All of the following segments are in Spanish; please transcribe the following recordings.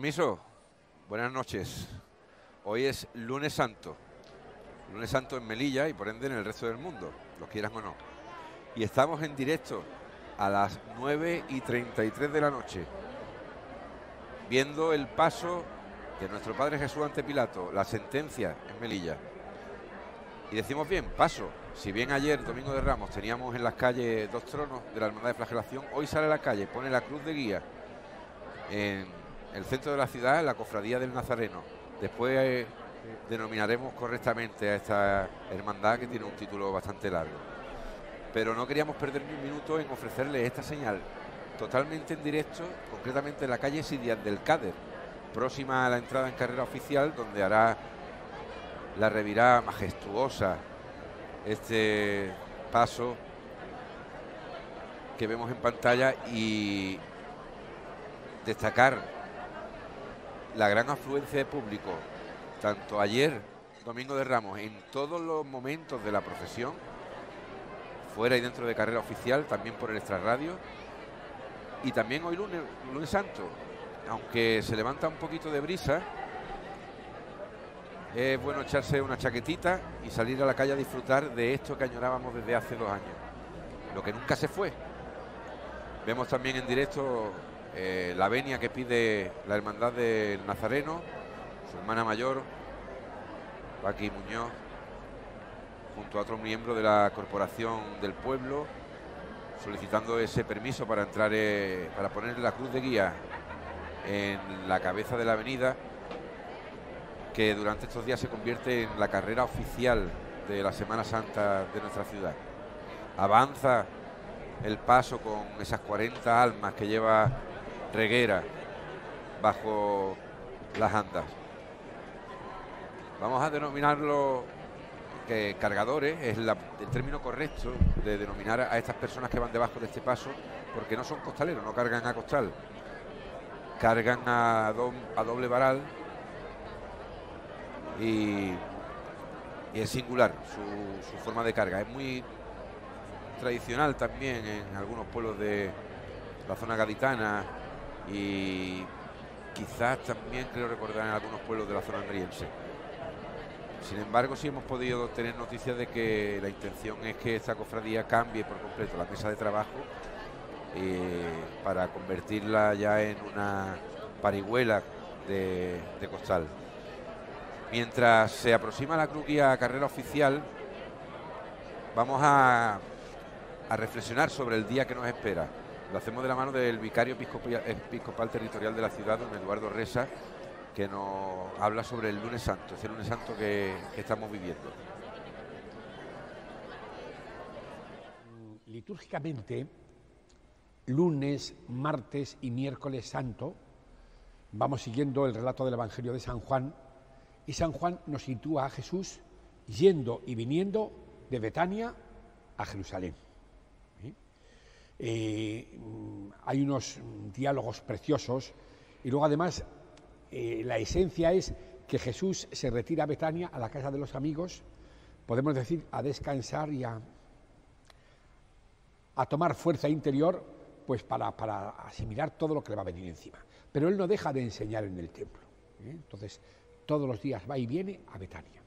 permiso, buenas noches. Hoy es lunes santo. Lunes santo en Melilla y por ende en el resto del mundo, los quieran o no. Y estamos en directo a las 9 y 33 de la noche, viendo el paso de nuestro Padre Jesús ante Pilato, la sentencia en Melilla. Y decimos bien, paso. Si bien ayer, Domingo de Ramos, teníamos en las calles dos tronos de la Hermandad de Flagelación, hoy sale a la calle, pone la cruz de guía en el centro de la ciudad, la cofradía del Nazareno. Después eh, denominaremos correctamente a esta hermandad que tiene un título bastante largo. Pero no queríamos perder ni un minuto en ofrecerles esta señal totalmente en directo, concretamente en la calle Sidian del Cáder, próxima a la entrada en carrera oficial, donde hará la revirá majestuosa este paso que vemos en pantalla y destacar la gran afluencia de público, tanto ayer, Domingo de Ramos, en todos los momentos de la procesión, fuera y dentro de carrera oficial, también por el extrarradio, y también hoy lunes, lunes santo, aunque se levanta un poquito de brisa, es bueno echarse una chaquetita y salir a la calle a disfrutar de esto que añorábamos desde hace dos años, lo que nunca se fue. Vemos también en directo eh, la venia que pide la Hermandad del Nazareno, su hermana mayor, Paqui Muñoz, junto a otro miembro de la Corporación del Pueblo, solicitando ese permiso para entrar, eh, para poner la cruz de guía en la cabeza de la avenida, que durante estos días se convierte en la carrera oficial de la Semana Santa de nuestra ciudad. Avanza el paso con esas 40 almas que lleva reguera bajo las andas. Vamos a denominarlo cargadores, es el término correcto de denominar a estas personas que van debajo de este paso, porque no son costaleros, no cargan a costal, cargan a, doble varal y, es singular su forma de carga. Es muy tradicional también en algunos pueblos de la zona gaditana y quizás también creo recordar en algunos pueblos de la zona almeriense. Sin embargo, sí hemos podido tener noticias de que la intención es que esta cofradía cambie por completo la mesa de trabajo eh, para convertirla ya en una parihuela de, costal. Mientras se aproxima la cruquía carrera oficial, vamos a, a reflexionar sobre el día que nos espera. Lo hacemos de la mano del vicario episcopal, territorial de la ciudad, don Eduardo Reza, que nos habla sobre el lunes santo, ese lunes santo que, estamos viviendo. Litúrgicamente, lunes, martes y miércoles santo, vamos siguiendo el relato del Evangelio de San Juan, y San Juan nos sitúa a Jesús yendo y viniendo de Betania a Jerusalén. Eh, hay unos diálogos preciosos y luego además eh, la esencia es que Jesús se retira a Betania, a la casa de los amigos, podemos decir, a descansar y a, tomar fuerza interior pues para, para, asimilar todo lo que le va a venir encima. Pero él no deja de enseñar en el templo. ¿eh? Entonces, todos los días va y viene a Betania.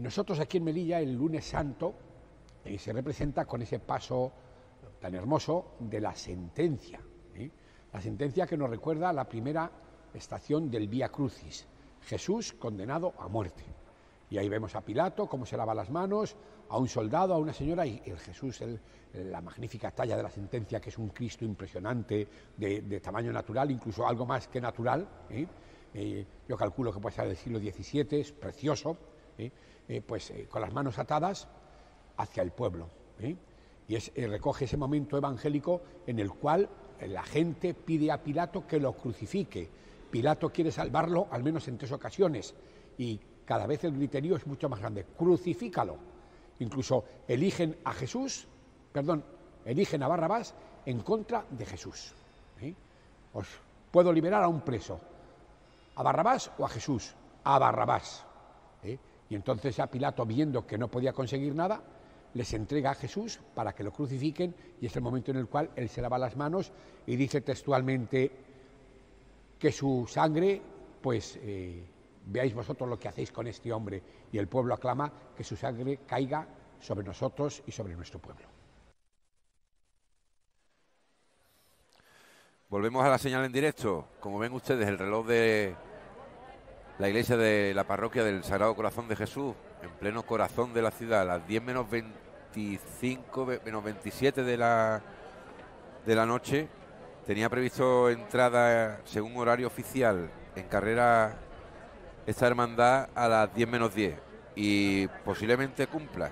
nosotros aquí en Melilla, el lunes santo, se representa con ese paso tan hermoso de la sentencia. ¿eh? La sentencia que nos recuerda la primera estación del Vía Crucis, Jesús condenado a muerte. Y ahí vemos a Pilato, cómo se lava las manos, a un soldado, a una señora, y el Jesús, la magnífica talla de la sentencia, que es un Cristo impresionante, de, tamaño natural, incluso algo más que natural. ¿eh? Eh, yo calculo que puede ser del siglo XVII, es precioso, pues con las manos atadas hacia el pueblo y eh, recoge ese momento evangélico en el cual la gente pide a Pilato que lo crucifique Pilato quiere salvarlo al menos en tres ocasiones y cada vez el griterío es mucho más grande. Crucifícalo. Incluso eligen a Jesús, perdón, eligen a Barrabás en contra de Jesús. ¿eh? Os puedo liberar a un preso, a Barrabás o a Jesús, a Barrabás. ¿eh? Y entonces a Pilato, viendo que no podía conseguir nada, les entrega a Jesús para que lo crucifiquen y es el momento en el cual él se lava las manos y dice textualmente que su sangre, pues eh, veáis vosotros lo que hacéis con este hombre y el pueblo aclama que su sangre caiga sobre nosotros y sobre nuestro pueblo. Volvemos a la señal en directo. Como ven ustedes, el reloj de la iglesia de la parroquia del Sagrado Corazón de Jesús, en pleno corazón de la ciudad, a las 10 menos 25, menos 27 de la, de la noche. Tenía previsto entrada, según horario oficial, en carrera esta hermandad a las 10 menos 10 y posiblemente cumpla,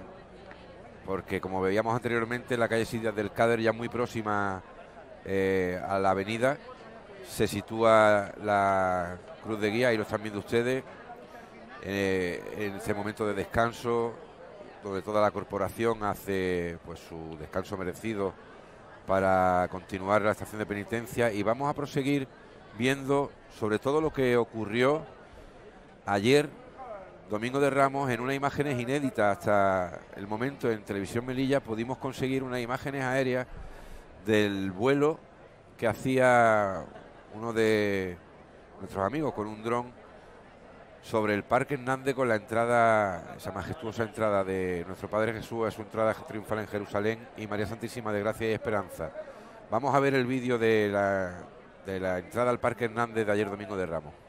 porque como veíamos anteriormente, la calle Sidia del Cáder, ya muy próxima eh, a la avenida, se sitúa la cruz de guía, y lo están viendo ustedes, eh, en ese momento de descanso, donde toda la corporación hace pues su descanso merecido para continuar la estación de penitencia y vamos a proseguir viendo sobre todo lo que ocurrió ayer, Domingo de Ramos, en unas imágenes inéditas. Hasta el momento en Televisión Melilla pudimos conseguir unas imágenes aéreas del vuelo que hacía uno de nuestros amigos con un dron sobre el Parque Hernández con la entrada, esa majestuosa entrada de nuestro Padre Jesús a su entrada triunfal en Jerusalén y María Santísima de Gracia y Esperanza. Vamos a ver el vídeo de la, de la entrada al Parque Hernández de ayer Domingo de Ramos.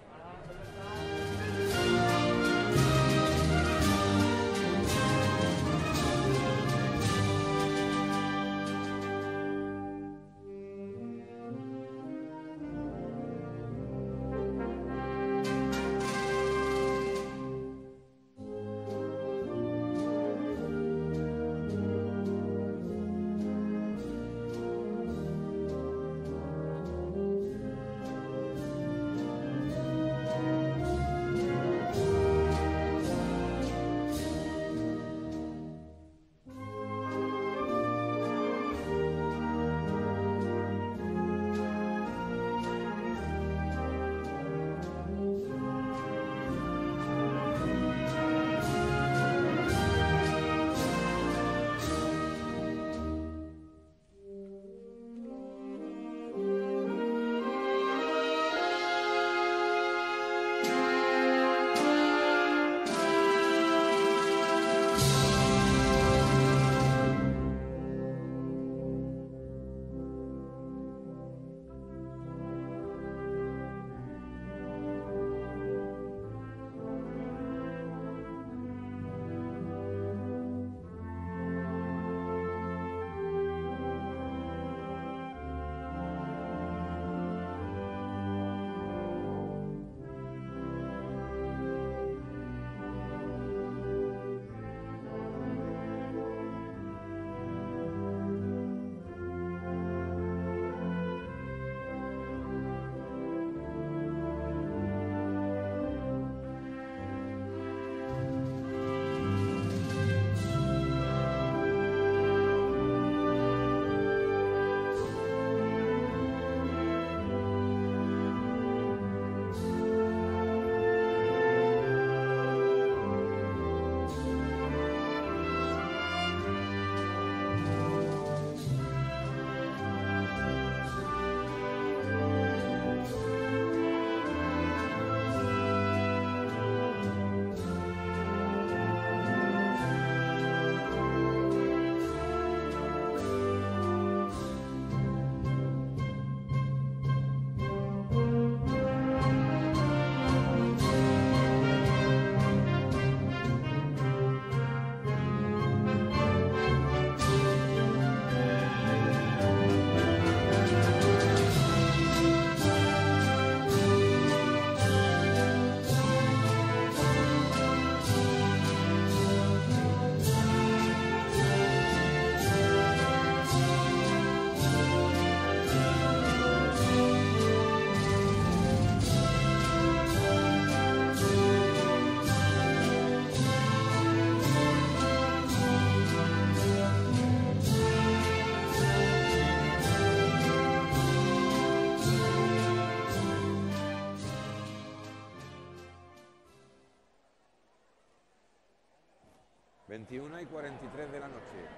21 y 43 de la noche.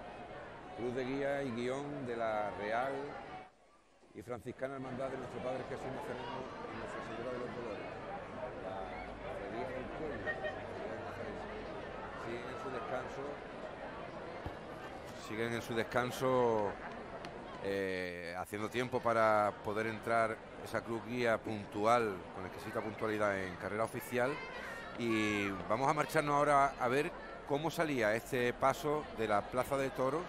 Cruz de guía y guion de la Real y Franciscana Hermandad de nuestro Padre Jesús Nazareno y Nuestra Señora de los Dolores. La religión del pueblo. Siguen en su descanso. Siguen en su descanso eh, haciendo tiempo para poder entrar esa cruz guía puntual, con exquisita puntualidad en carrera oficial. Y vamos a marcharnos ahora a ver cómo salía este paso de la Plaza de Toros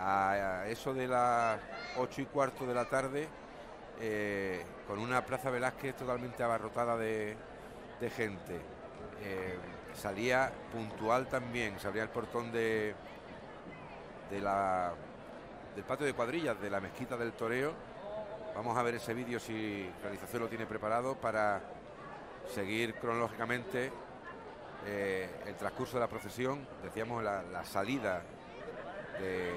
a eso de las ocho y cuarto de la tarde, eh, con una Plaza Velázquez totalmente abarrotada de, gente. Eh, salía puntual también, salía el portón de, de la, del patio de cuadrillas de la mezquita del Toreo. Vamos a ver ese vídeo si realización lo tiene preparado para seguir cronológicamente eh, el transcurso de la procesión, decíamos la, salida de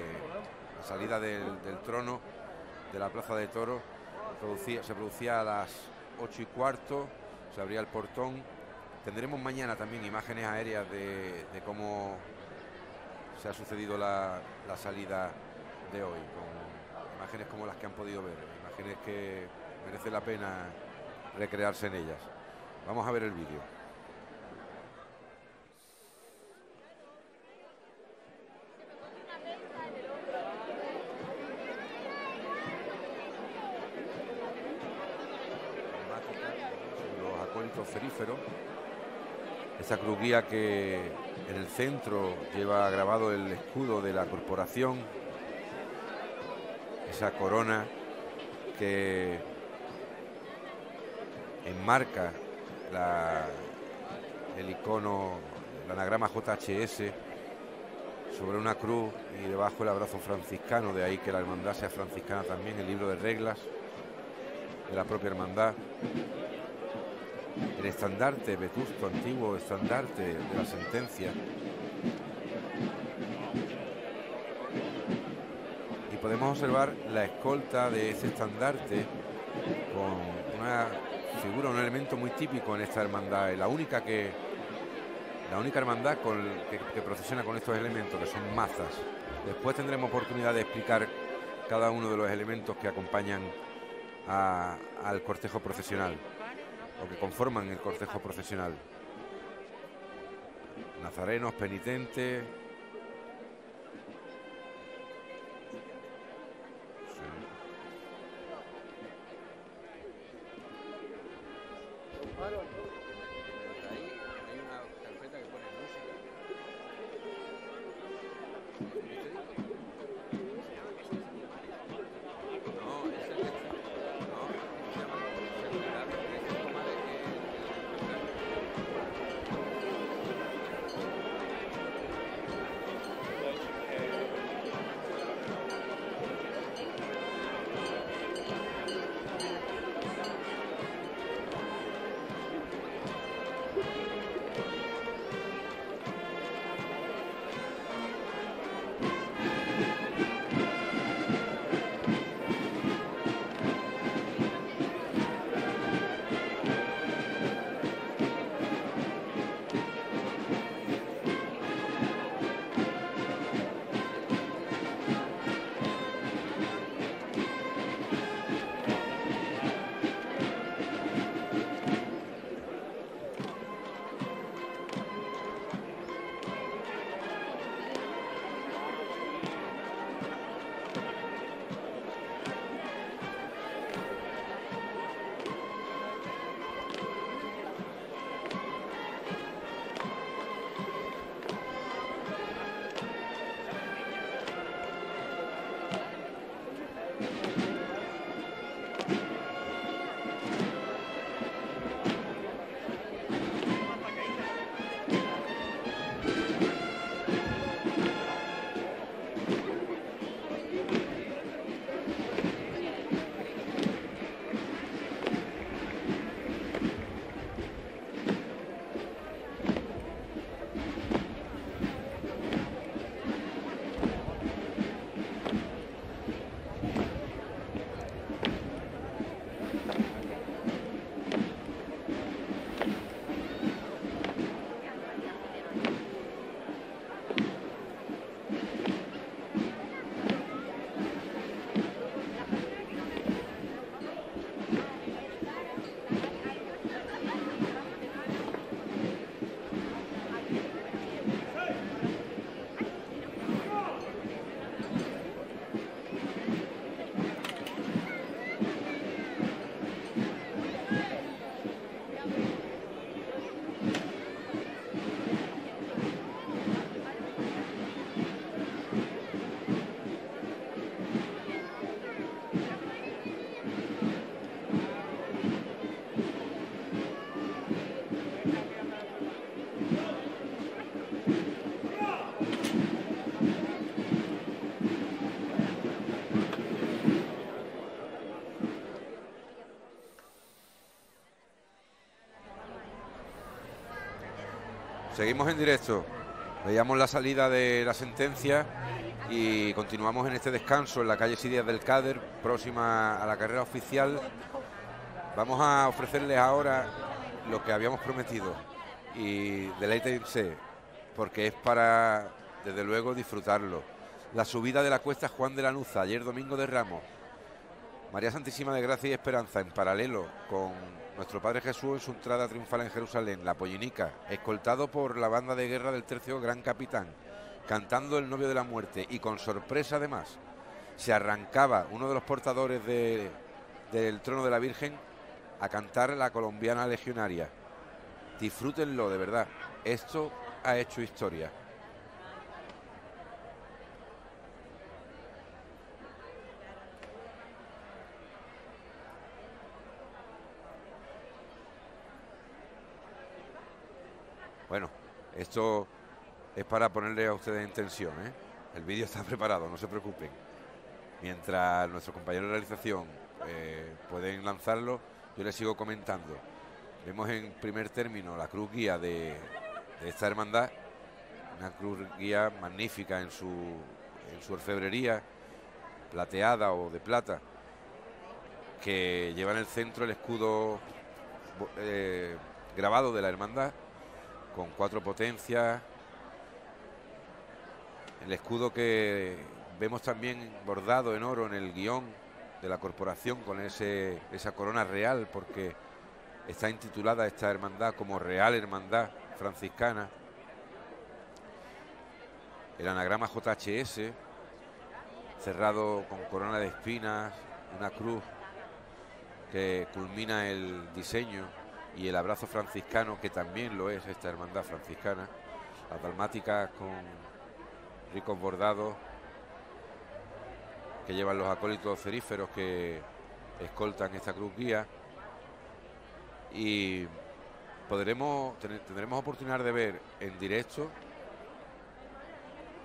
la salida del, trono de la Plaza de Toro se producía a las ocho y cuarto, se abría el portón. Tendremos mañana también imágenes aéreas de, cómo se ha sucedido la, la, salida de hoy, con imágenes como las que han podido ver, imágenes que merece la pena recrearse en ellas. Vamos a ver el vídeo. Esa cruz guía que en el centro lleva grabado el escudo de la corporación, esa corona que enmarca el icono, el anagrama JHS sobre una cruz y debajo el abrazo franciscano, de ahí que la hermandad sea franciscana también, el libro de reglas de la propia hermandad el estandarte vetusto, antiguo estandarte de la sentencia. Y podemos observar la escolta de ese estandarte con una figura, un elemento muy típico en esta hermandad, la única que la única hermandad que, procesiona con estos elementos, que son mazas. Después tendremos oportunidad de explicar cada uno de los elementos que acompañan al cortejo procesional o que conforman el cortejo profesional. Nazarenos, penitentes. Seguimos en directo. Veíamos la salida de la sentencia y continuamos en este descanso en la calle Sidias del Cáder, próxima a la carrera oficial. Vamos a ofrecerles ahora lo que habíamos prometido y deleítense, porque es para, desde luego, disfrutarlo. La subida de la cuesta Juan de la Nuza, ayer domingo de Ramos. María Santísima de Gracia y Esperanza, en paralelo con nuestro Padre Jesús en su entrada triunfal en Jerusalén, la Pollinica, escoltado por la banda de guerra del tercio Gran Capitán, cantando El novio de la muerte y con sorpresa además, se arrancaba uno de los portadores del trono de la Virgen a cantar la colombiana legionaria. Disfrútenlo de verdad, esto ha hecho historia. Bueno, esto es para ponerle a ustedes en tensión. ¿eh? El vídeo está preparado, no se preocupen. Mientras nuestros compañeros de realización eh, pueden lanzarlo, yo les sigo comentando. Vemos en primer término la cruz guía de, esta hermandad, una cruz guía magnífica en su, en su orfebrería, plateada o de plata, que lleva en el centro el escudo eh, grabado de la hermandad con cuatro potencias. El escudo que vemos también bordado en oro en el guion de la corporación con ese, esa corona real, porque está intitulada esta hermandad como Real Hermandad Franciscana. El anagrama JHS, cerrado con corona de espinas, una cruz que culmina el diseño y el abrazo franciscano, que también lo es esta hermandad franciscana, las dalmáticas con ricos bordados que llevan los acólitos ceríferos que escoltan esta cruz guía. Y podremos tendremos oportunidad de ver en directo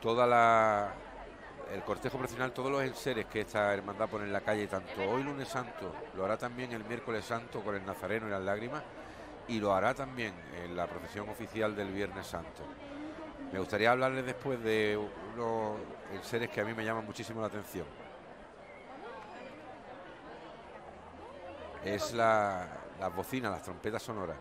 toda la el cortejo profesional, todos los enseres que esta hermandad pone en la calle, tanto hoy lunes santo, lo hará también el miércoles santo con el nazareno y las lágrimas, y lo hará también en la procesión oficial del viernes santo. Me gustaría hablarles después de unos enseres que a mí me llaman muchísimo la atención. Es la, las bocinas, las trompetas sonoras.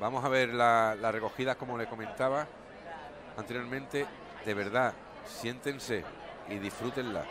Vamos a ver la, recogida, como le comentaba anteriormente. De verdad, siéntense y disfrútenla.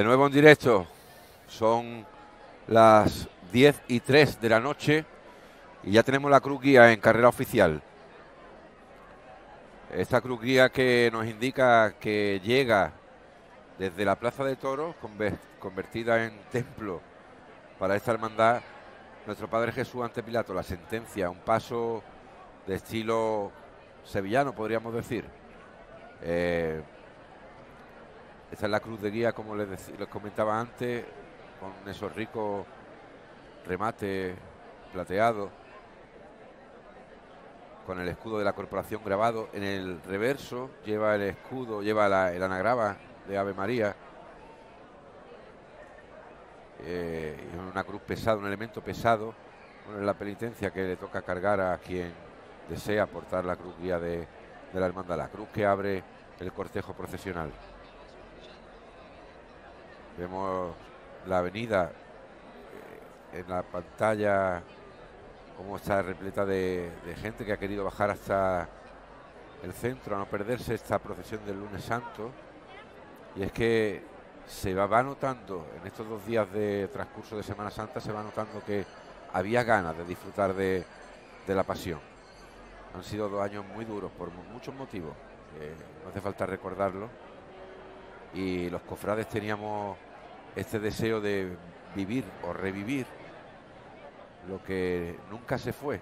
De nuevo en directo. Son las 10 y 3 de la noche y ya tenemos la cruz guía en carrera oficial. Esta cruz guía que nos indica que llega desde la Plaza de Toros, convertida en templo para esta hermandad, nuestro Padre Jesús ante Pilato, la sentencia, un paso de estilo sevillano, podríamos decir. Eh, esta es la cruz de guía, como les, comentaba antes, con esos ricos remates plateados, con el escudo de la corporación grabado. En el reverso lleva el escudo, lleva el anagrama de Ave María. Eh, una cruz pesada, un elemento pesado. Bueno, la penitencia que le toca cargar a quien desea portar la cruz guía de, de la hermandad, la cruz que abre el cortejo procesional. Vemos la avenida eh, en la pantalla, como está repleta de, gente que ha querido bajar hasta el centro a no perderse esta procesión del lunes santo. Y es que se va, notando en estos dos días de transcurso de Semana Santa, se va notando que había ganas de disfrutar de, la pasión. Han sido dos años muy duros por muchos motivos, eh, no hace falta recordarlo. Y los cofrades teníamos este deseo de vivir o revivir lo que nunca se fue,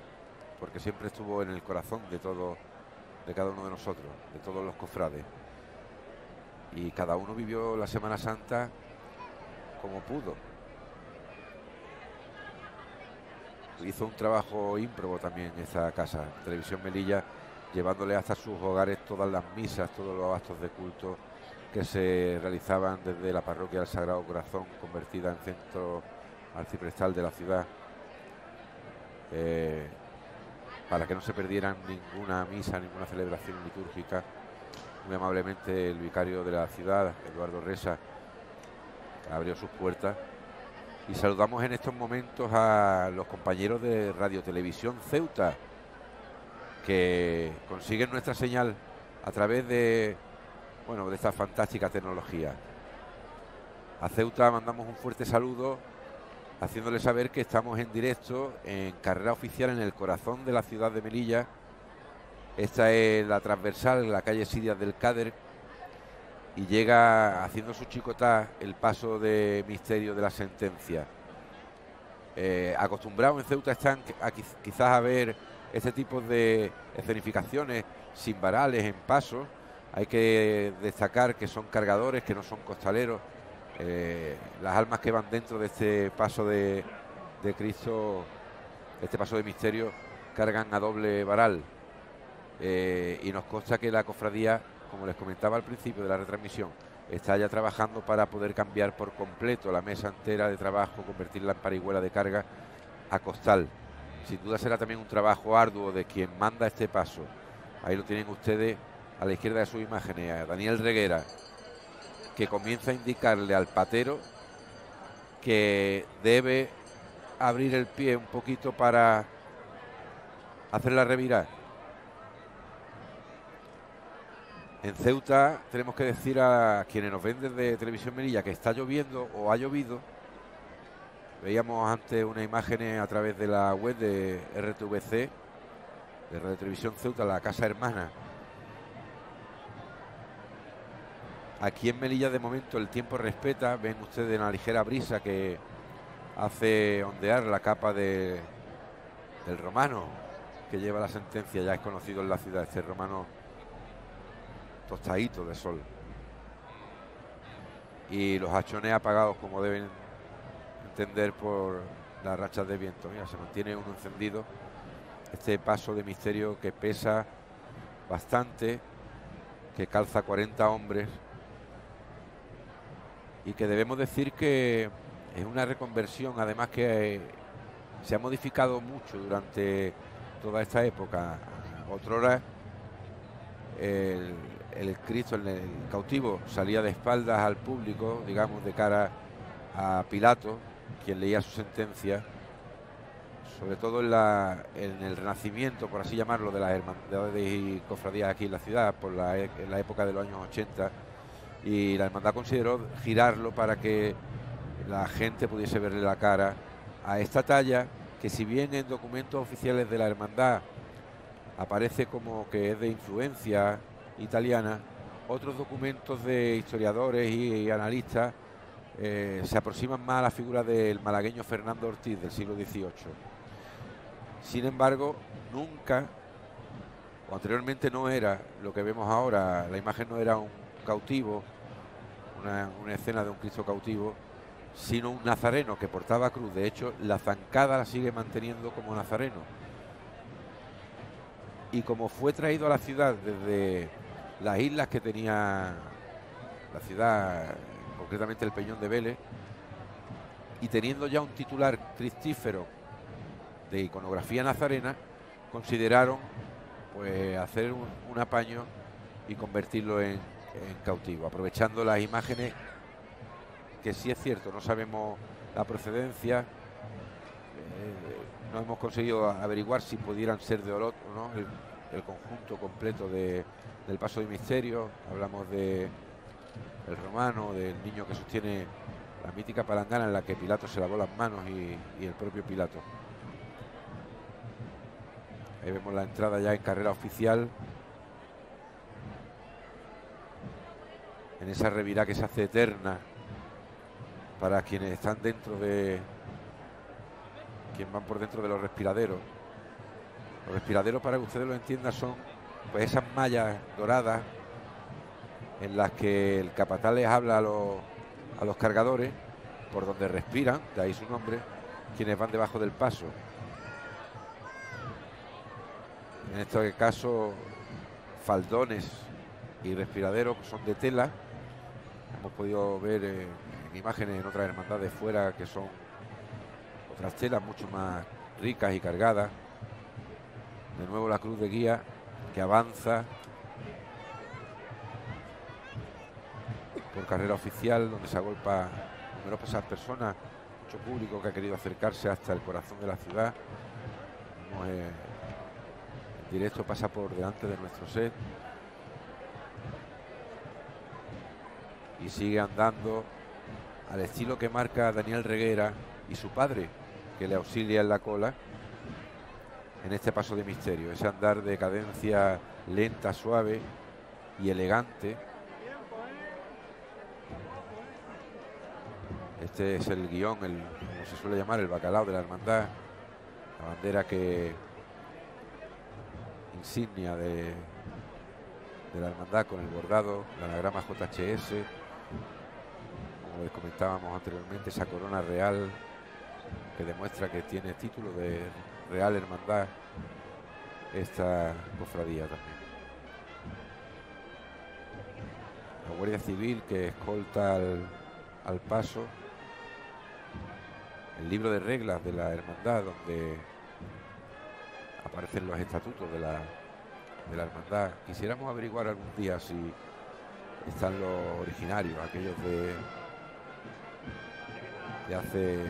porque siempre estuvo en el corazón de todo, de cada uno de nosotros, de todos los cofrades. Y cada uno vivió la Semana Santa como pudo. Hizo un trabajo ímprobo también esta casa, Televisión Melilla, llevándole hasta sus hogares todas las misas, todos los actos de culto que se realizaban desde la parroquia del Sagrado Corazón, convertida en centro arciprestal de la ciudad, eh, para que no se perdieran ninguna misa, ninguna celebración litúrgica. Muy amablemente el vicario de la ciudad, Eduardo Reza, abrió sus puertas. Y saludamos en estos momentos a los compañeros de Radio Televisión Ceuta, que consiguen nuestra señal a través de bueno, de esta fantástica tecnología. A Ceuta mandamos un fuerte saludo, haciéndole saber que estamos en directo en carrera oficial en el corazón de la ciudad de Melilla. Esta es la transversal, la calle Sidias del Cáder, y llega haciendo su chicotá el paso de misterio de la sentencia. Eh, acostumbrados en Ceuta están quizás a ver este tipo de escenificaciones sin varales en pasos hay que destacar que son cargadores, que no son costaleros. Eh, las almas que van dentro de este paso de, Cristo, este paso de misterio, cargan a doble varal. Eh, y nos consta que la cofradía, como les comentaba al principio de la retransmisión, está ya trabajando para poder cambiar por completo la mesa entera de trabajo, convertirla en parihuela de carga a costal. Sin duda será también un trabajo arduo de quien manda este paso. Ahí lo tienen ustedes a la izquierda de su imagen a Daniel Reguera, que comienza a indicarle al patero que debe abrir el pie un poquito para hacerla revirar. En Ceuta tenemos que decir a quienes nos ven desde Televisión Melilla que está lloviendo o ha llovido. Veíamos antes una imagen a través de la web de RTVC, de Radio Televisión Ceuta, la casa hermana Aquí en Melilla de momento el tiempo respeta, ven ustedes la ligera brisa que hace ondear la capa de, del romano que lleva la sentencia, ya es conocido en la ciudad, este romano tostadito de sol. Y los hachones apagados como deben entender por las rachas de viento. Mira, se mantiene uno encendido. Este paso de misterio que pesa bastante, que calza 40 hombres y que debemos decir que es una reconversión, además que eh, se ha modificado mucho durante toda esta época. Otrora el, el Cristo, el, el cautivo, salía de espaldas al público, digamos, de cara a Pilato, quien leía su sentencia, sobre todo en, la, en el renacimiento, por así llamarlo, de las hermandades y cofradías aquí en la ciudad, por la, en la época de los años 80 y la hermandad consideró girarlo para que la gente pudiese verle la cara a esta talla que si bien en documentos oficiales de la hermandad aparece como que es de influencia italiana, otros documentos de historiadores y, analistas eh, se aproximan más a la figura del malagueño Fernando Ortiz del siglo XVIII. Sin embargo, nunca, o anteriormente no era lo que vemos ahora, la imagen no era un cautivo, una, escena de un Cristo cautivo, sino un nazareno que portaba cruz. De hecho, la zancada la sigue manteniendo como nazareno. Y como fue traído a la ciudad desde las islas que tenía la ciudad, concretamente el Peñón de Vélez, y teniendo ya un titular cristífero de iconografía nazarena, consideraron pues hacer un, apaño y convertirlo en, en cautivo, aprovechando las imágenes que sí es cierto, no sabemos la procedencia, eh, no hemos conseguido averiguar si pudieran ser de Olot o no, el, conjunto completo de, del paso de misterio, hablamos de el romano, del niño que sostiene la mítica palangana en la que Pilato se lavó las manos y, y el propio Pilato. Ahí vemos la entrada ya en carrera oficial. En esa revirá que se hace eterna para quienes están dentro de quien van por dentro de los respiraderos. Los respiraderos, para que ustedes lo entiendan, son pues esas mallas doradas en las que el capataz les habla a los, a los cargadores por donde respiran, de ahí su nombre, quienes van debajo del paso. En este caso, faldones y respiraderos son de tela. Hemos podido ver eh, imágenes en otras hermandades fuera que son otras telas mucho más ricas y cargadas. De nuevo la cruz de guía que avanza por carrera oficial donde se agolpa numerosas personas, mucho público que ha querido acercarse hasta el corazón de la ciudad. Eh, directo pasa por delante de nuestro set y sigue andando al estilo que marca Daniel Reguera y su padre, que le auxilia en la cola en este paso de misterio, ese andar de cadencia lenta, suave y elegante. Este es el guion, el, como se suele llamar, el bacalao de la hermandad, la bandera que insignia de, de la hermandad con el bordado, la anagrama JHS, como comentábamos anteriormente, esa corona real que demuestra que tiene título de Real Hermandad esta cofradía también. La Guardia Civil que escolta al, paso el libro de reglas de la hermandad donde aparecen los estatutos de la, de la hermandad. Quisiéramos averiguar algún día si están los originarios, aquellos de de hace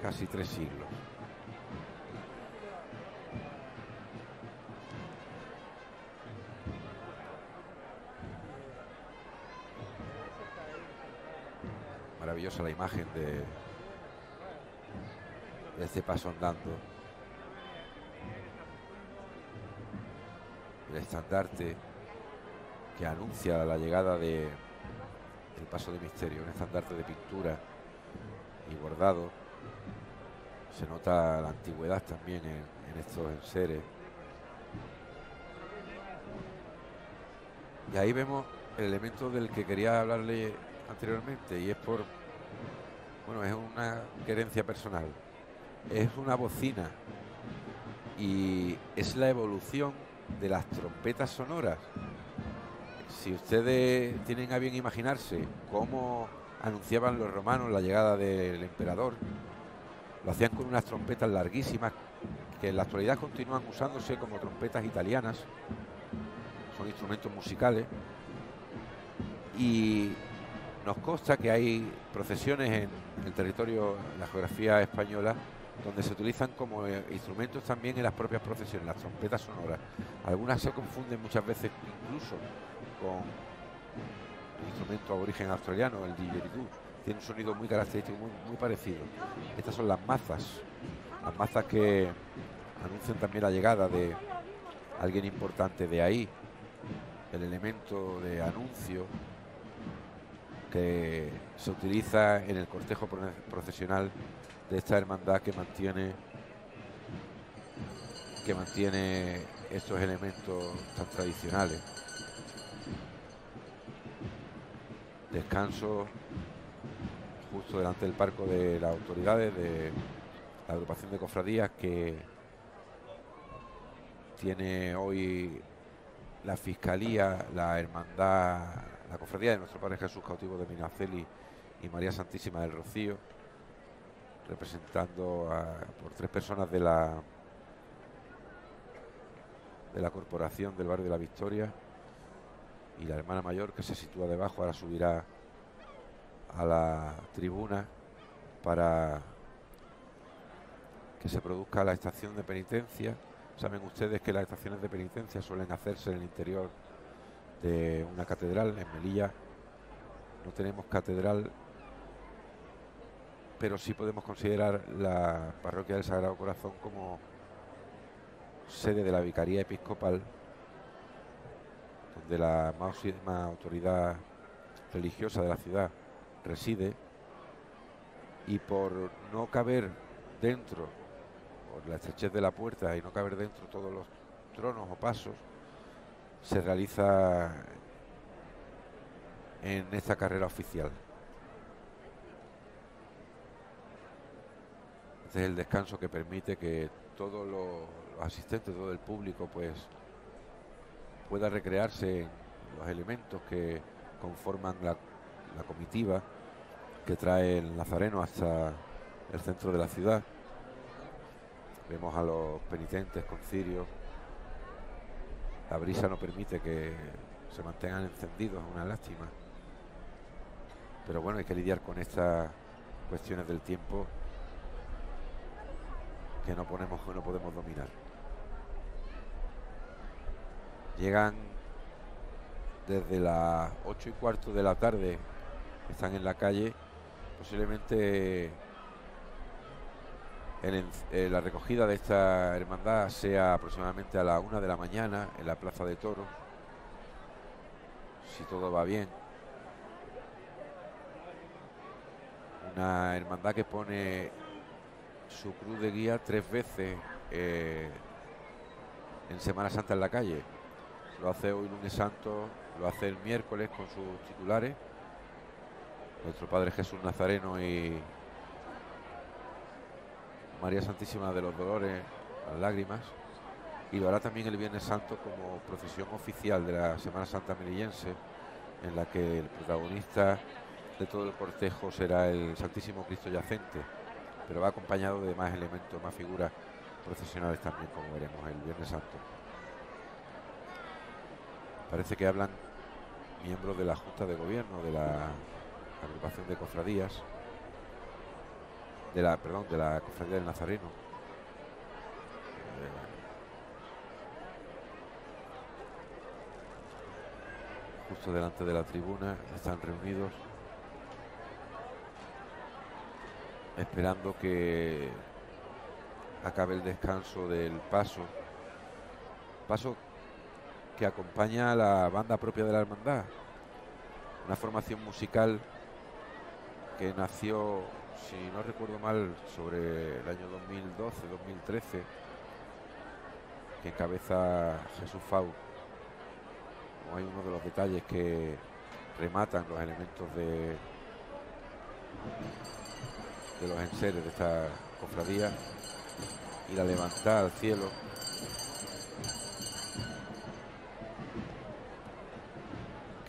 casi tres siglos. Maravillosa la imagen de, de este paso andando. El estandarte que anuncia la llegada de el paso de misterio, un estandarte de pintura y bordado. Se nota la antigüedad también en, estos enseres. Y ahí vemos el elemento del que quería hablarle anteriormente y es por, bueno, es una querencia personal. Es una bocina y es la evolución de las trompetas sonoras. Si ustedes tienen a bien imaginarse cómo anunciaban los romanos la llegada del emperador. Lo hacían con unas trompetas larguísimas que en la actualidad continúan usándose como trompetas italianas. Son instrumentos musicales. Y nos consta que hay procesiones en el territorio, en la geografía española, donde se utilizan como eh, instrumentos también en las propias procesiones, las trompetas sonoras. Algunas se confunden muchas veces incluso con instrumento aborigen australiano, el didgeridoo. Tiene un sonido muy característico, muy, muy parecido. Estas son las mazas, las mazas que anuncian también la llegada de alguien importante de ahí, el elemento de anuncio que se utiliza en el cortejo procesional de esta hermandad que mantiene que mantiene estos elementos tan tradicionales. Descanso justo delante del parco de las autoridades de la agrupación de cofradías que tiene hoy la Fiscalía, la Hermandad, la Cofradía de Nuestro Padre Jesús Cautivo de Minaceli y María Santísima del Rocío, representando por tres personas de la de la corporación del barrio de la Victoria y la hermana mayor que se sitúa debajo ahora subirá a la tribuna para que se produzca la estación de penitencia Saben ustedes que las estaciones de penitencia suelen hacerse en el interior de una catedral. En Melilla no tenemos catedral, pero sí podemos considerar la parroquia del Sagrado Corazón como sede de la Vicaría Episcopal, donde la máxima autoridad religiosa de la ciudad reside, y por no caber dentro por la estrechez de la puerta y no caber dentro todos los tronos o pasos, se realiza en esta carrera oficial. Este es el descanso que permite que todos los asistentes, todo el público, pues pueda recrearse en los elementos que conforman la, la comitiva que trae el Nazareno hasta el centro de la ciudad. Vemos a los penitentes con cirios. La brisa no permite que se mantengan encendidos, es una lástima. Pero bueno, hay que lidiar con estas cuestiones del tiempo que no, ponemos, no podemos dominar. Llegan desde las ocho y cuarto de la tarde, están en la calle, posiblemente en, la recogida de esta hermandad sea aproximadamente a la una de la mañana en la Plaza de Toros, si todo va bien. Una hermandad que pone su cruz de guía tres veces eh, en Semana Santa en la calle. Lo hace hoy lunes santo, lo hace el miércoles con sus titulares. Nuestro Padre Jesús Nazareno y María Santísima de los Dolores, las lágrimas, y lo hará también el Viernes Santo como procesión oficial de la Semana Santa Melillense, en la que el protagonista de todo el cortejo será el Santísimo Cristo Yacente, pero va acompañado de más elementos, más figuras procesionales también, como veremos el Viernes Santo. Parece que hablan miembros de la Junta de Gobierno de la agrupación de cofradías de la, perdón, de la cofradía del Nazareno. Justo delante de la tribuna están reunidos esperando que acabe el descanso del paso. Paso que acompaña a la banda propia de la hermandad. Una formación musical que nació si no recuerdo mal, sobre el año 2012-2013, que encabeza Jesús Fau. hay uno de los detalles que rematan los elementos de, de los enseres de esta cofradía y la levantada al cielo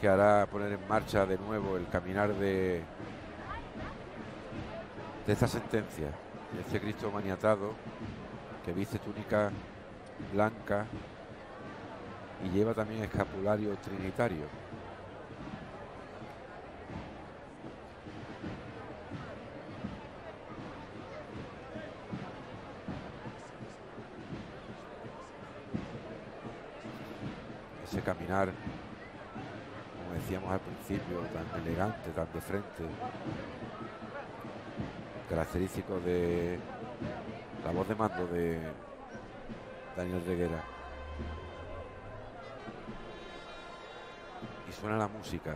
que hará poner en marcha de nuevo el caminar de de esta sentencia, de este Cristo maniatado que viste túnica blanca y lleva también escapulario trinitario. Ese caminar, tan elegante, tan de frente, característico de la voz de mando de Daniel Reguera. Y suena la música.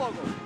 Llámate un poco.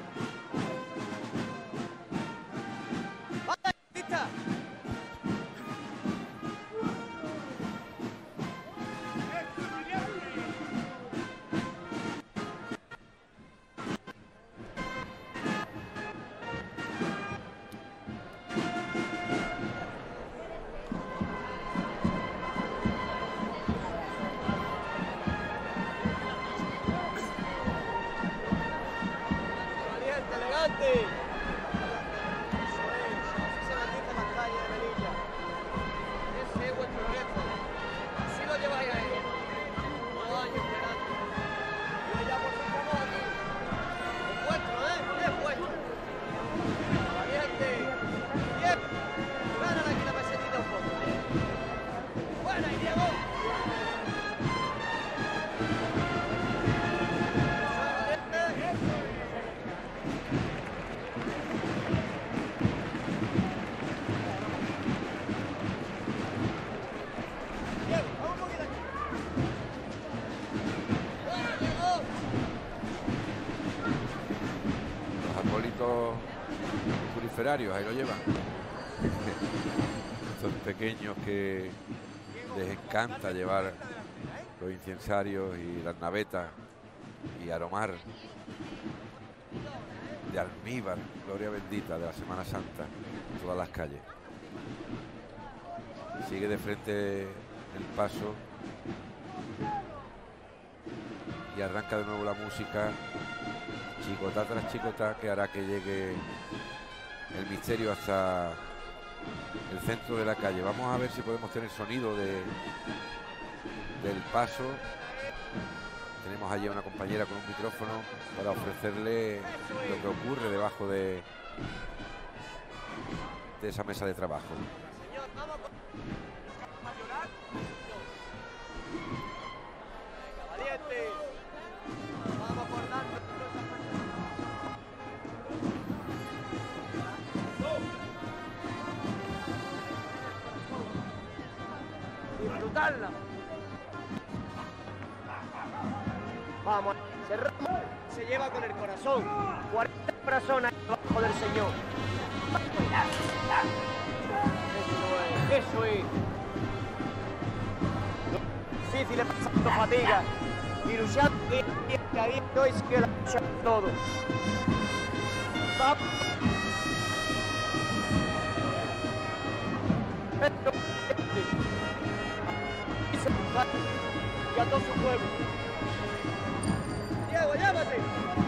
Puriferarios, ahí lo llevan. Estos pequeños que les encanta llevar los incensarios y las navetas y aromar de almíbar, gloria bendita de la Semana Santa, en todas las calles. Sigue de frente el paso y arranca de nuevo la música chicota tras chicota que hará que llegue el misterio hasta el centro de la calle. Vamos a ver si podemos tener sonido de, del paso. Tenemos allí a una compañera con un micrófono para ofrecerle lo que ocurre debajo de, de esa mesa de trabajo. Vamos, cerramos. Se lleva con el corazón. 40 personas debajo del Señor. Eso es, eso es. Difícil es pasando fatiga. Y luchando día a día, hoy sí que la lucha todo. Vamos. Y a todo su pueblo. Diego, llámate.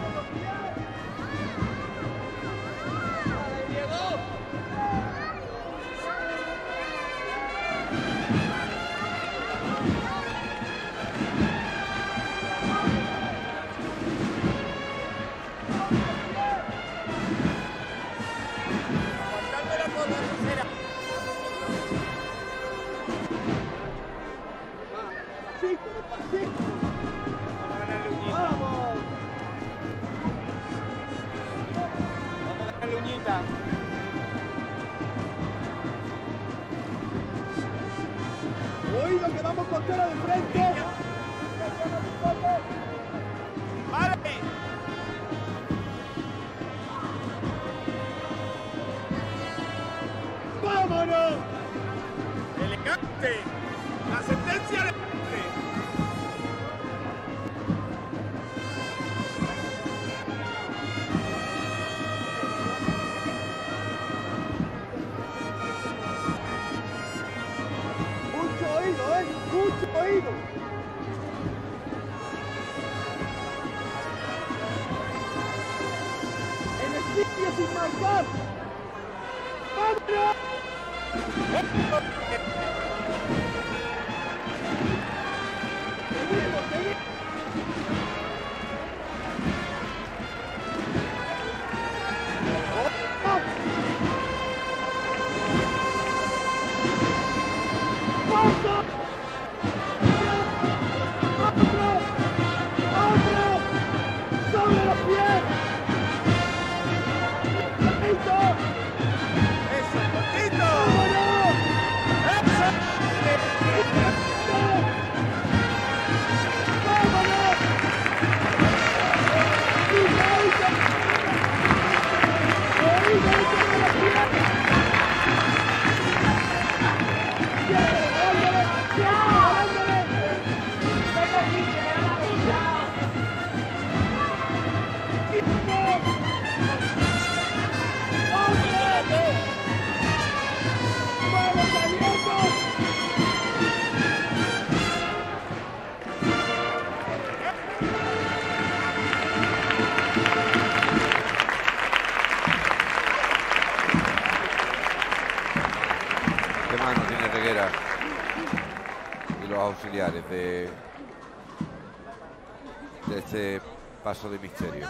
Paso de misterio?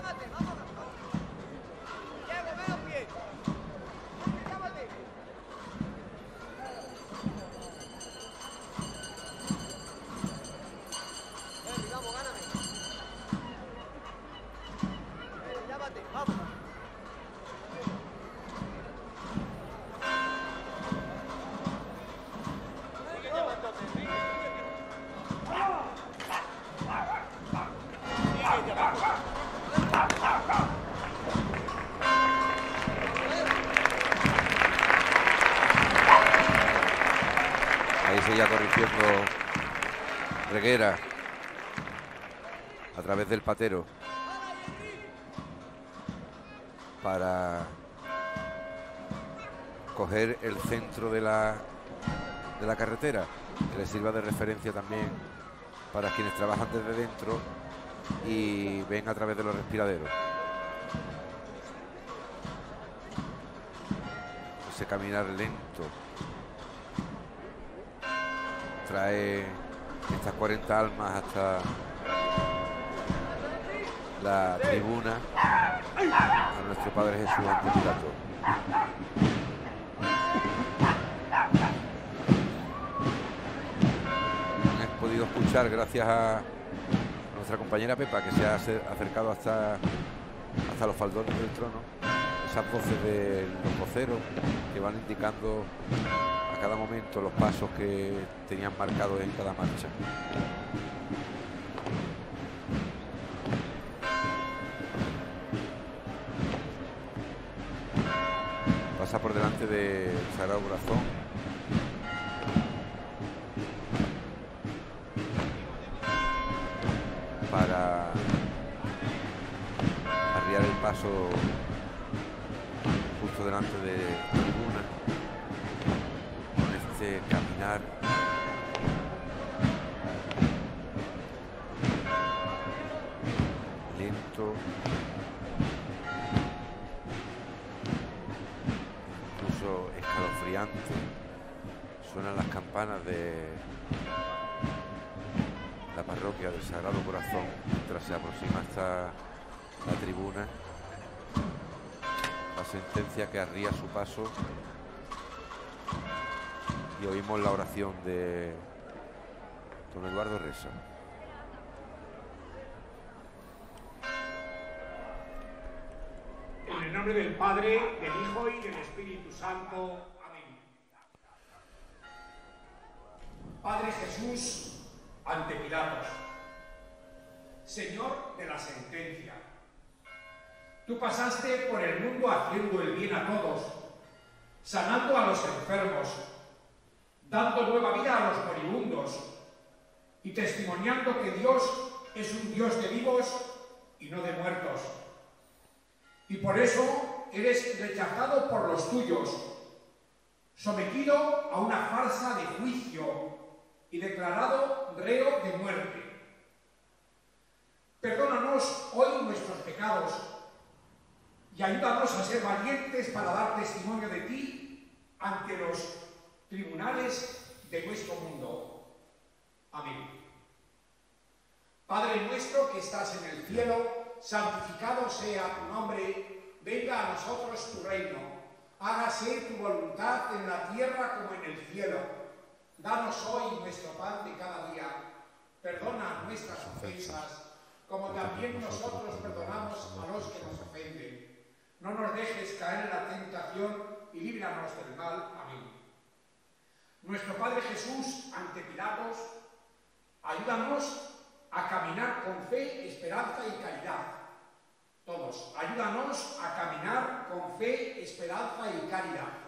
Través del patero para coger el centro de la, de la carretera, que le sirva de referencia también para quienes trabajan desde dentro y ven a través de los respiraderos. Ese caminar lento trae estas 40 almas hasta la tribuna a nuestro Padre Jesús ante. Han podido escuchar gracias a nuestra compañera Pepa que se ha acer- acercado hasta, hasta los faldones del trono, esas voces de los voceros que van indicando a cada momento los pasos que tenían marcados en cada marcha. Que arría su paso y oímos la oración de don Eduardo Reza. En el nombre del Padre, del Hijo y del Espíritu Santo. Amén. Padre Jesús, ante Pilatos. Señor de la sentencia, tú pasaste por el mundo haciendo el bien a todos, sanando a los enfermos, dando nueva vida a los moribundos y testimoniando que Dios es un Dios de vivos y no de muertos. Y por eso eres rechazado por los tuyos, sometido a una farsa de juicio y declarado reo de muerte. Perdónanos hoy nuestros pecados y ayúdanos a ser valientes para dar testimonio de ti ante los tribunales de nuestro mundo. Amén. Padre nuestro que estás en el cielo, santificado sea tu nombre, venga a nosotros tu reino, hágase tu voluntad en la tierra como en el cielo. Danos hoy nuestro pan de cada día, perdona nuestras ofensas, como también nosotros perdonamos a los que nos ofenden. No nos dejes caer en la tentación y líbranos del mal. Amén. Nuestro Padre Jesús, ante Pilatos, ayúdanos a caminar con fe, esperanza y caridad. Todos, ayúdanos a caminar con fe, esperanza y caridad.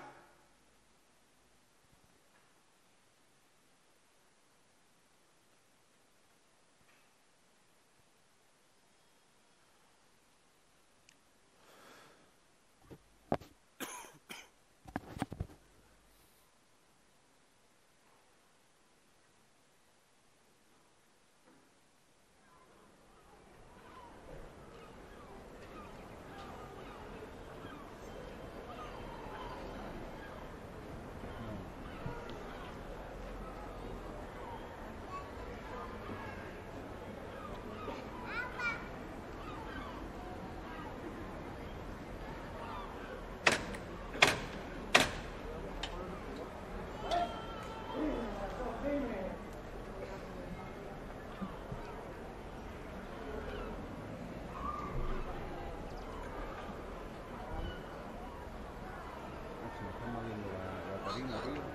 Ding arrive.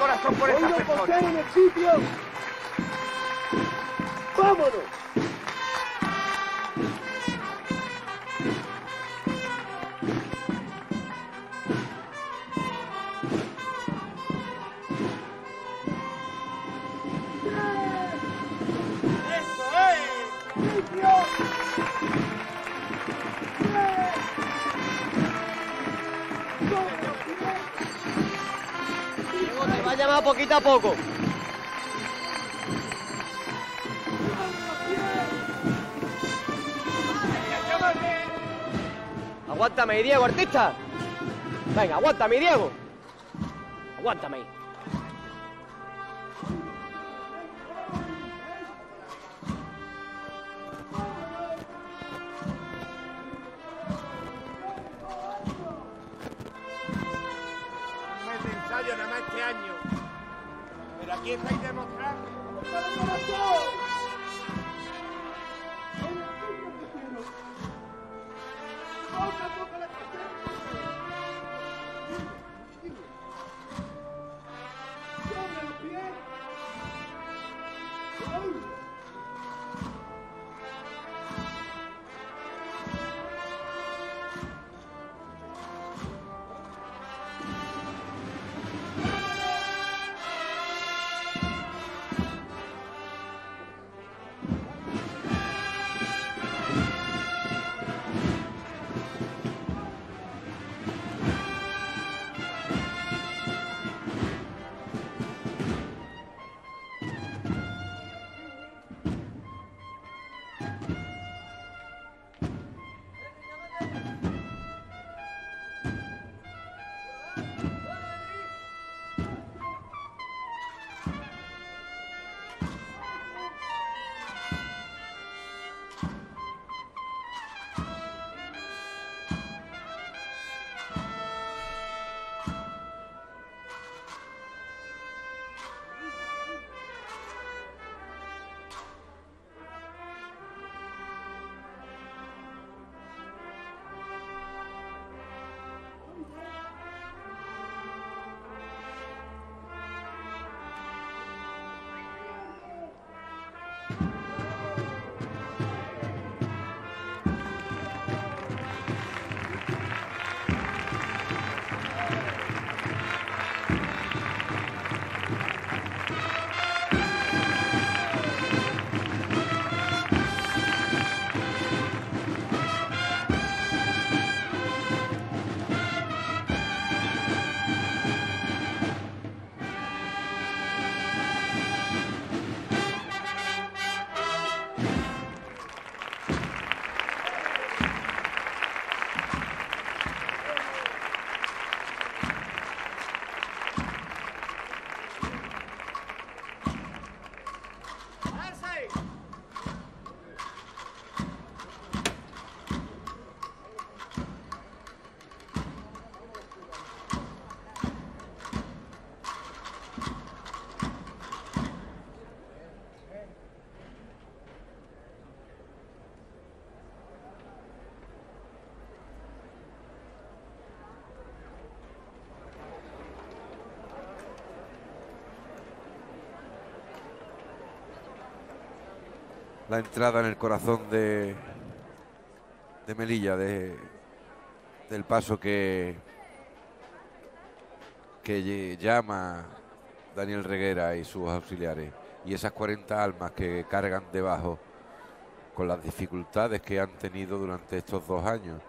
Corazón por estas Oído poco. Aguántame Diego, artista. Venga, aguántame, Diego. Aguántame la entrada en el corazón de, de Melilla, de, del paso que, que llama Daniel Reguera y sus auxiliares. Y esas 40 almas que cargan debajo con las dificultades que han tenido durante estos dos años.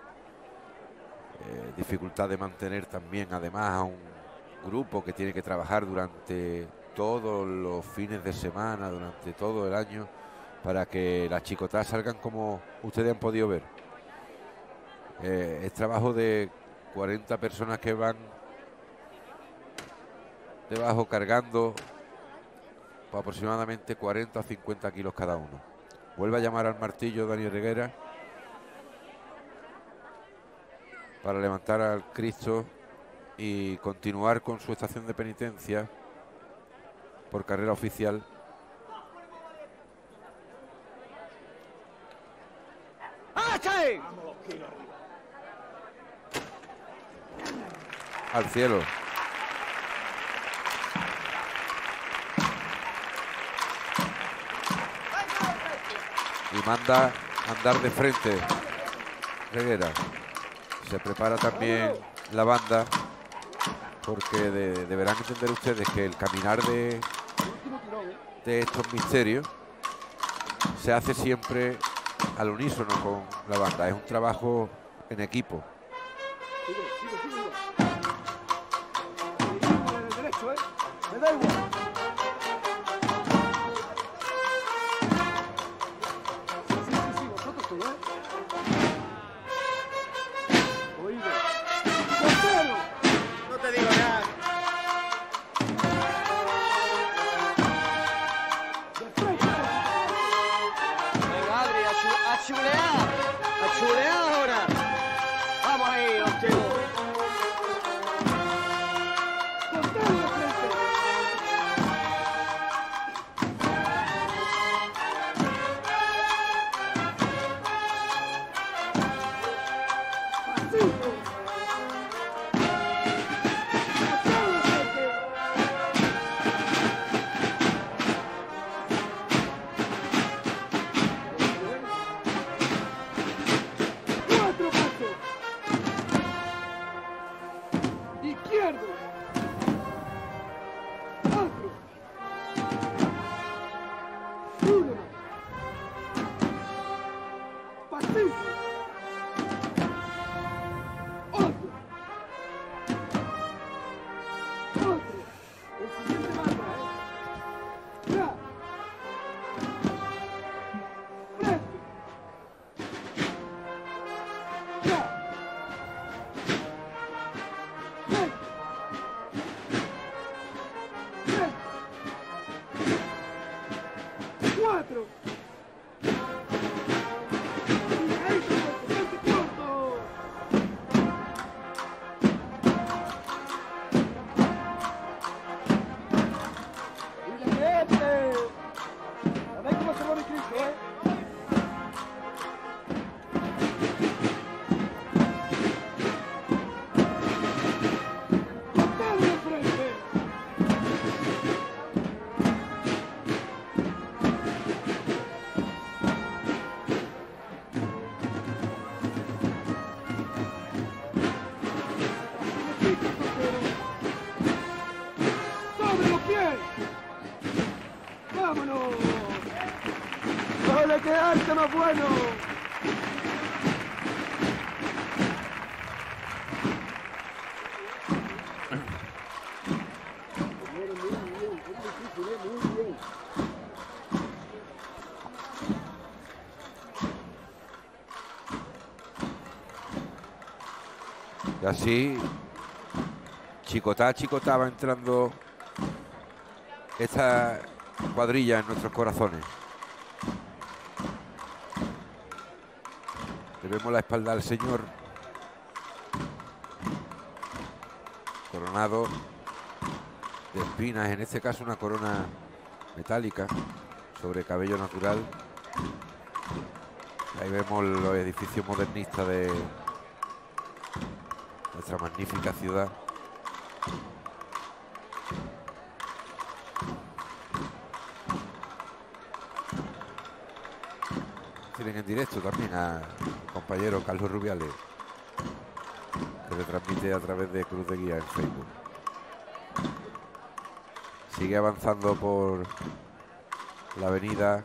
Eh, dificultad de mantener también además a un grupo que tiene que trabajar durante todos los fines de semana, durante todo el año, para que las chicotas salgan como ustedes han podido ver. Eh, es trabajo de 40 personas que van debajo cargando aproximadamente 40 o 50 kilos cada uno. Vuelve a llamar al martillo Daniel Reguera para levantar al Cristo y continuar con su estación de penitencia por carrera oficial. Al cielo. Y manda andar de frente. Reguera. Se prepara también la banda. Porque de- deberán entender ustedes que el caminar de, de estos misterios se hace siempre al unísono con la banda. Es un trabajo en equipo. Así, chicotá, chicotá va entrando esta cuadrilla en nuestros corazones. Le vemos la espalda al señor. Coronado de espinas, en este caso una corona metálica sobre cabello natural. Ahí vemos los edificios modernistas de nuestra magnífica ciudad. Tienen en directo también a compañero Carlos Rubiales, que le transmite a través de Cruz de Guía en Facebook. Sigue avanzando por la avenida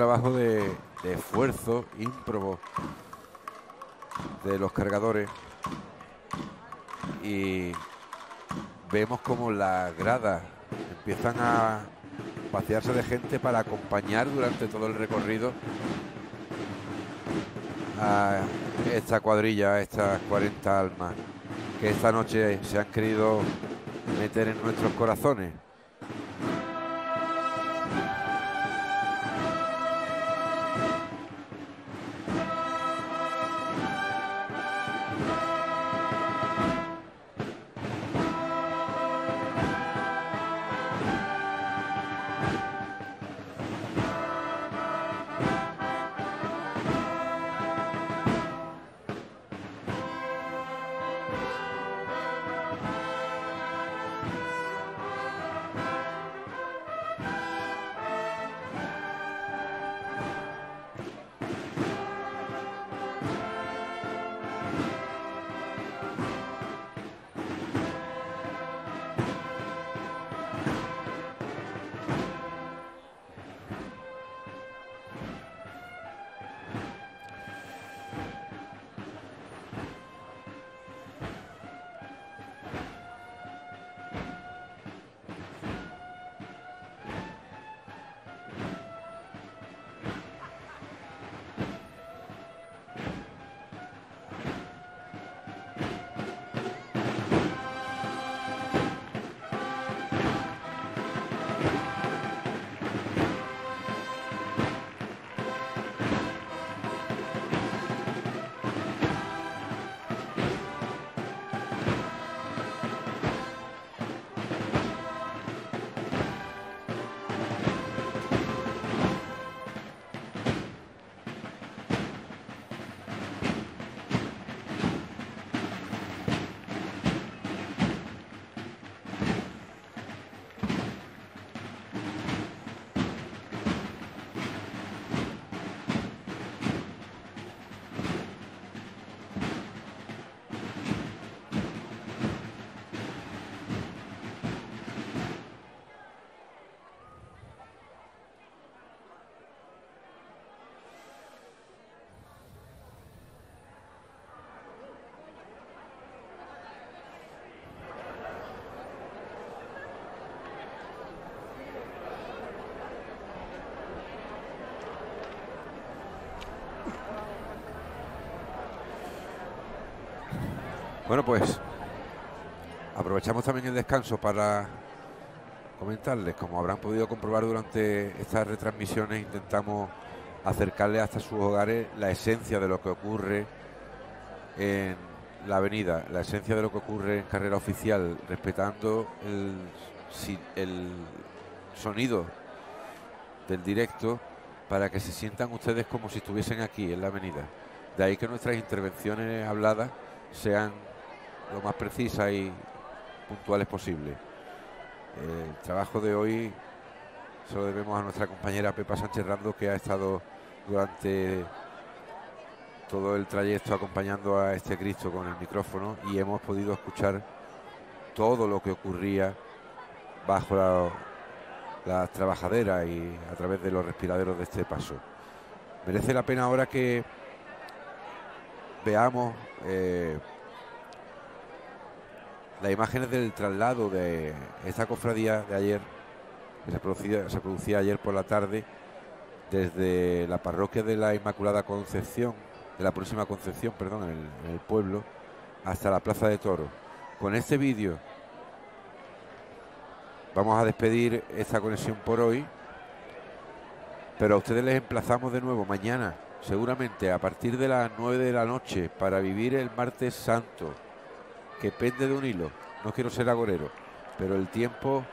trabajo de, esfuerzo ímprobo de los cargadores y vemos como las gradas empiezan a vaciarse de gente para acompañar durante todo el recorrido a esta cuadrilla, a estas 40 almas que esta noche se han querido meter en nuestros corazones. Bueno, pues aprovechamos también el descanso para comentarles, como habrán podido comprobar durante estas retransmisiones, intentamos acercarles hasta sus hogares la esencia de lo que ocurre en la avenida, la esencia de lo que ocurre en carrera oficial, respetando el, el sonido del directo para que se sientan ustedes como si estuviesen aquí en la avenida. De ahí que nuestras intervenciones habladas sean lo más precisas y puntuales posible. El trabajo de hoy se lo debemos a nuestra compañera Pepa Sánchez Rando, que ha estado durante todo el trayecto acompañando a este Cristo con el micrófono y hemos podido escuchar todo lo que ocurría bajo la, las trabajaderas y a través de los respiraderos de este paso. Merece la pena ahora que veamos eh, las imágenes del traslado de esta cofradía de ayer, que se producía, ayer por la tarde, desde la parroquia de la Inmaculada Concepción, de la próxima Concepción, perdón, en el, en el pueblo, hasta la Plaza de Toro. Con este vídeo vamos a despedir esta conexión por hoy, pero a ustedes les emplazamos de nuevo mañana, seguramente a partir de las 9 de la noche, para vivir el martes santo, que pende de un hilo. No quiero ser agorero, pero el tiempo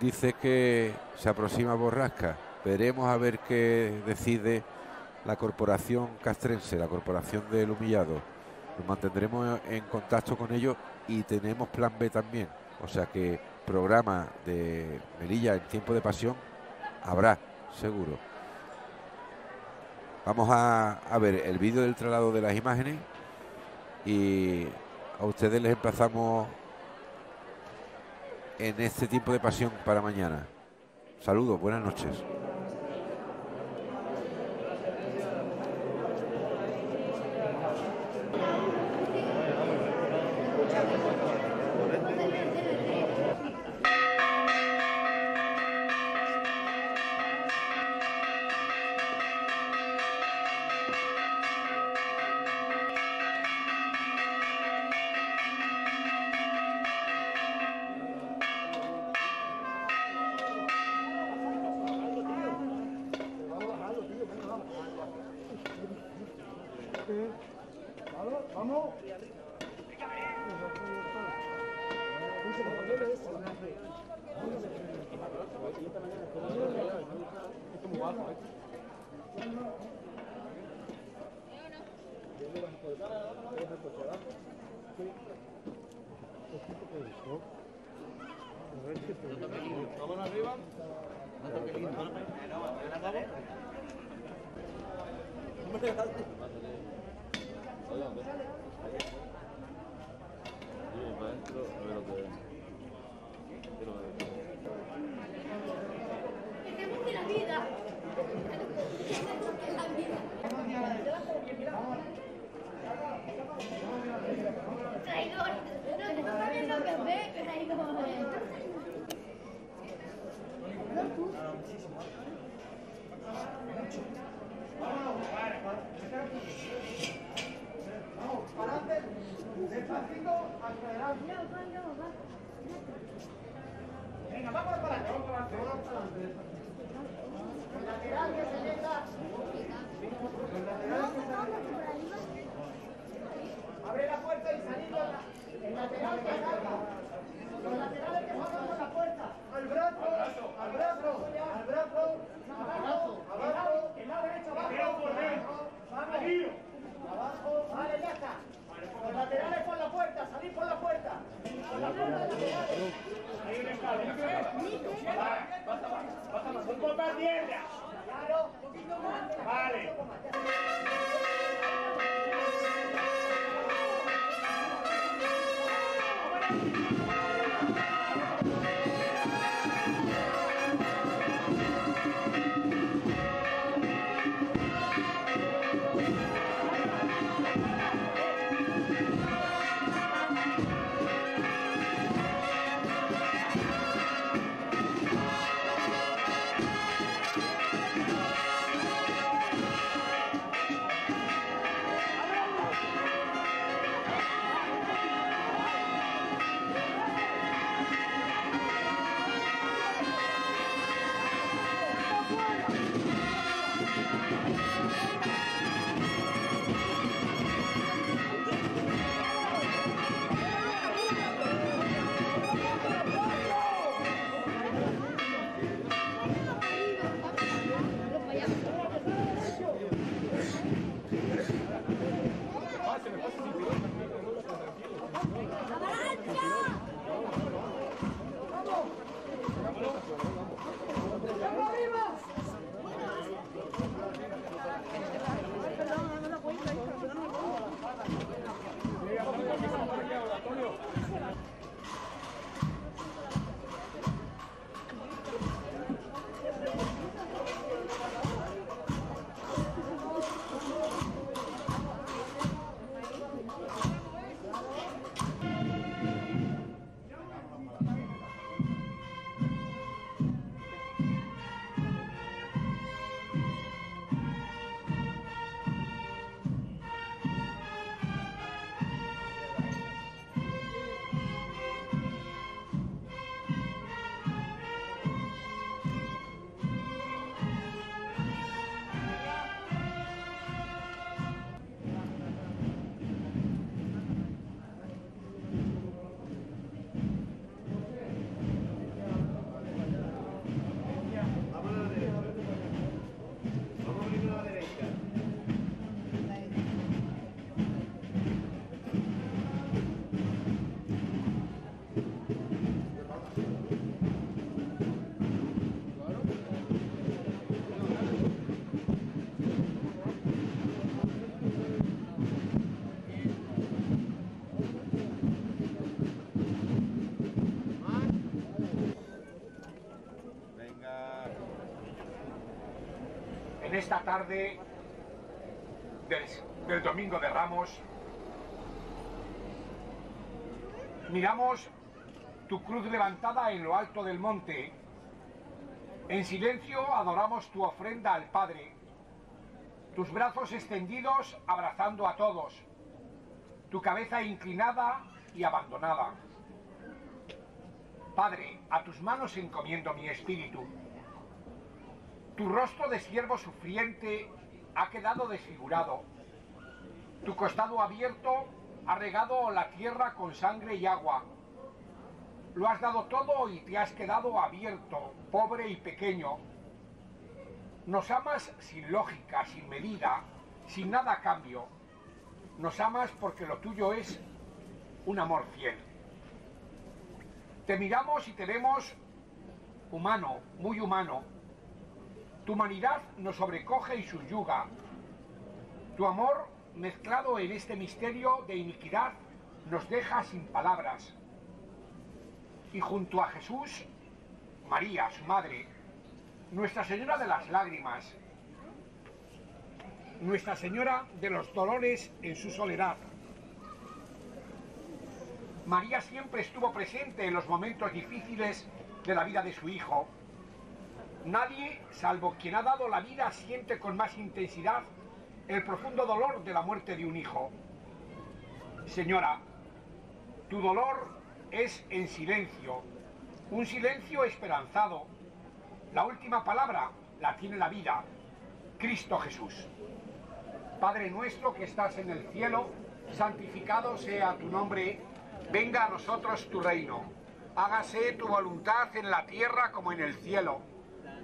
dice que se aproxima borrasca. Veremos a ver qué decide la corporación castrense, la corporación del humillado. Nos mantendremos en contacto con ellos y tenemos plan B también. O sea que programa de Melilla en tiempo de pasión habrá, seguro. Vamos a, a ver el vídeo del traslado de las imágenes y a ustedes les emplazamos en este tiempo de pasión para mañana. Saludos, buenas noches. Traidor. No, que no está viendo que ve, traidor. Venga, vámonos para adelante, vamos para adelante. El lateral que se meta. El lateral Abre la puerta y salimos. El lateral que salga. Los laterales que salgan por la puerta al brazo, al brazo, al brazo, abajo, abajo, el lado derecho abajo, abajo, vale, ya está. Los laterales por la puerta, salid por la puerta. Ahí un Basta más, basta. Un poco más Claro, un poquito más. Vale. Vamos tarde del, del Domingo de Ramos, miramos tu cruz levantada en lo alto del monte. En silencio adoramos tu ofrenda al Padre, tus brazos extendidos abrazando a todos, tu cabeza inclinada y abandonada. Padre, a tus manos encomiendo mi espíritu. Tu rostro de siervo sufriente ha quedado desfigurado. Tu costado abierto ha regado la tierra con sangre y agua. Lo has dado todo y te has quedado abierto, pobre y pequeño. Nos amas sin lógica, sin medida, sin nada a cambio. Nos amas porque lo tuyo es un amor fiel. Te miramos y te vemos humano, muy humano. Tu humanidad nos sobrecoge y subyuga. Tu amor, mezclado en este misterio de iniquidad, nos deja sin palabras. Y junto a Jesús, María, su madre, Nuestra Señora de las Lágrimas, Nuestra Señora de los Dolores en su soledad, María siempre estuvo presente en los momentos difíciles de la vida de su hijo. Nadie, salvo quien ha dado la vida, siente con más intensidad el profundo dolor de la muerte de un hijo. Señora, tu dolor es en silencio, un silencio esperanzado. La última palabra la tiene la vida, Cristo Jesús. Padre nuestro que estás en el cielo, santificado sea tu nombre Venga a nosotros tu reino. Hágase tu voluntad en la tierra como en el cielo.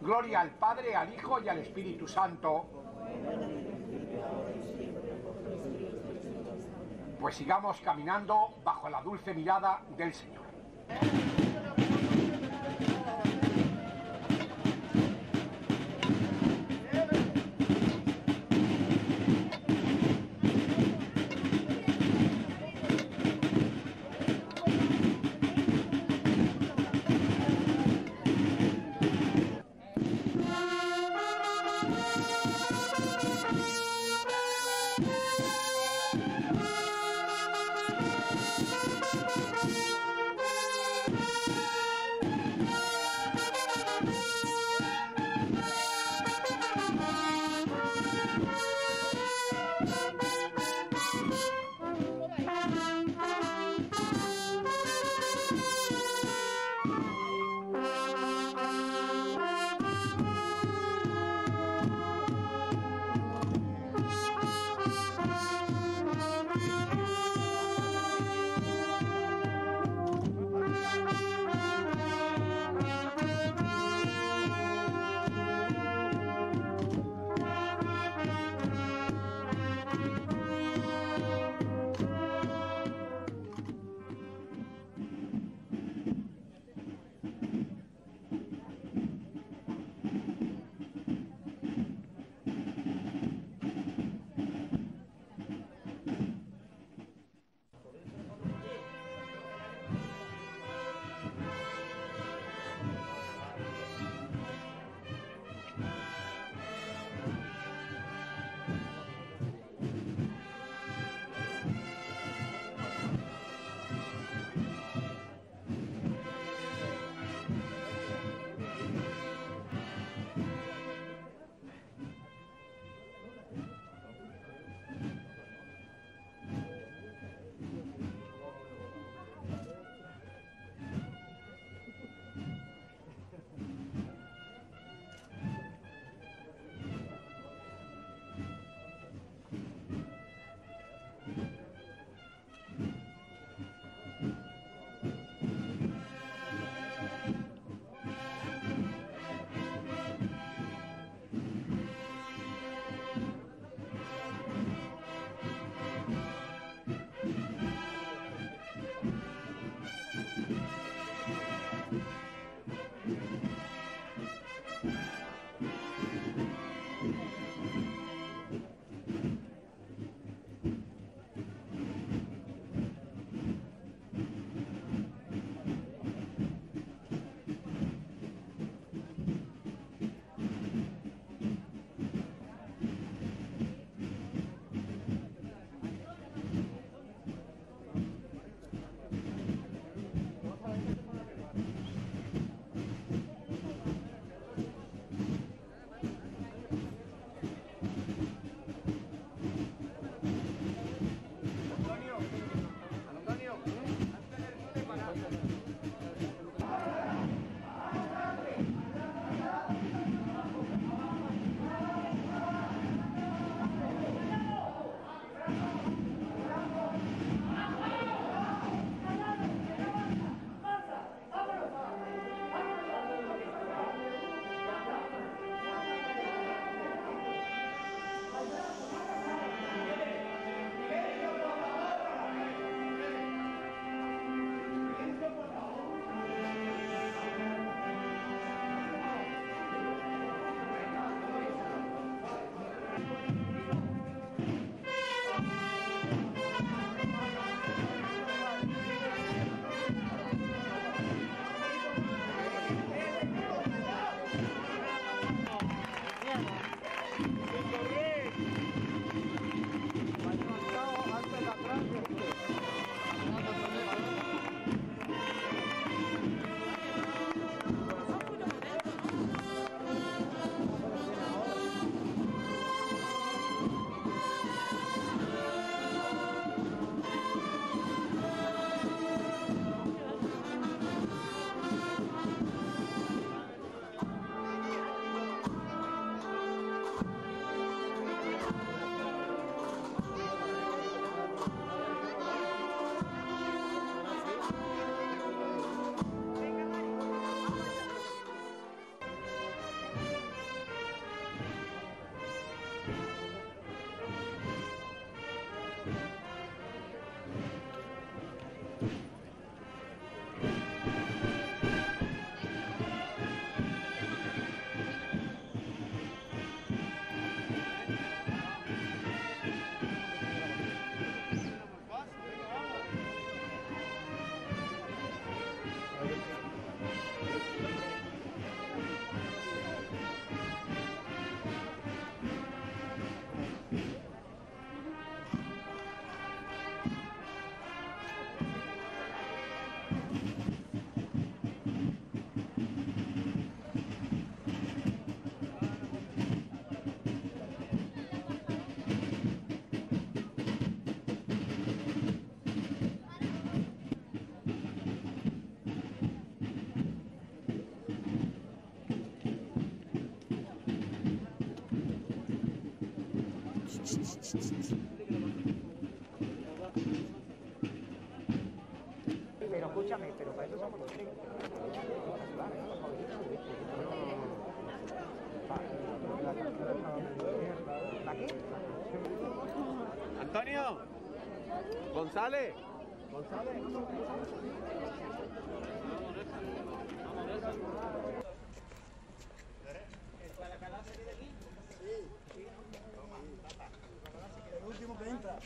Gloria al Padre, al Hijo y al Espíritu Santo. Pues sigamos caminando bajo la dulce mirada del Señor. Antonio. González. González. ¿La canal se aquí? Sí. El último que entra.